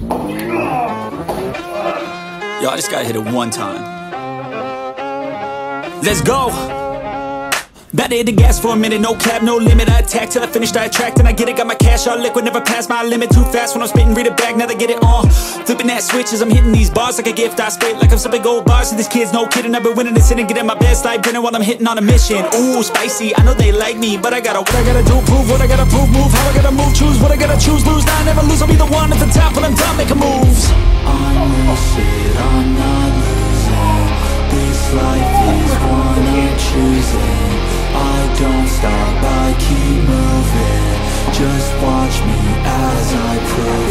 Yo, I just gotta hit it one time. Let's go! About to hit the gas for a minute, no cap, no limit. I attack till I finish, I attract and I get it Got my cash all liquid, never pass my limit. Too fast when I'm spitting, read it back, now they get it on. Flipping that switch as I'm hitting these bars like a gift. I spit like I'm sipping gold bars, and these kids, no kidding. I've been winning this and getting my best life grinning While I'm hitting on a mission, ooh, spicy. I know they like me, but I gotta What I gotta do, prove what I gotta prove. Move how I gotta move, choose what I it, I'm not losing This life is one I'm choosing I don't stop, I keep moving Just watch me as I prove